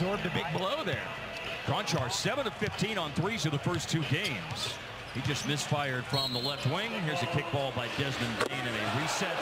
absorbed a big blow there. Konchar 7 of 15 on threes in the first two games. He just misfired from the left wing. Here's a kickball by Desmond Bane and a reset